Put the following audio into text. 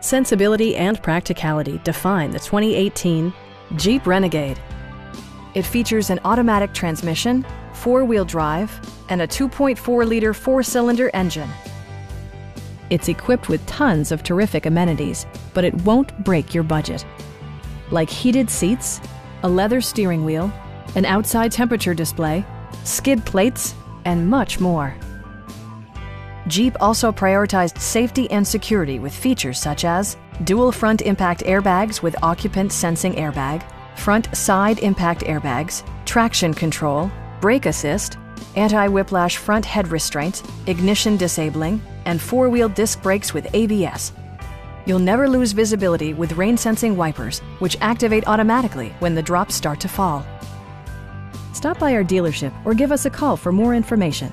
Sensibility and practicality define the 2018 Jeep Renegade. It features an automatic transmission, four-wheel drive, and a 2.4-liter four-cylinder engine. It's equipped with tons of terrific amenities, but it won't break your budget. Like heated seats, a leather steering wheel, an outside temperature display, skid plates, and much more. Jeep also prioritized safety and security with features such as dual front impact airbags with occupant sensing airbag, front side impact airbags, traction control, brake assist, anti-whiplash front head restraints, ignition disabling, and four-wheel disc brakes with ABS. You'll never lose visibility with rain-sensing wipers, which activate automatically when the drops start to fall. Stop by our dealership or give us a call for more information.